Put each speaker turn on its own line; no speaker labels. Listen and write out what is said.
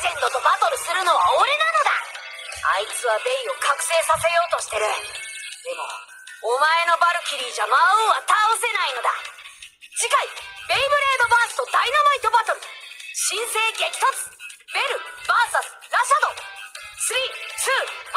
ジェンドとバトルするのは俺なのだ。あいつはベイを覚醒させようとしてる。でもお前のバルキリーじゃ魔王は倒せないのだ。次回ベイブレードバーストダイナマイトバトル。新生激突。ベル VS ラシャド321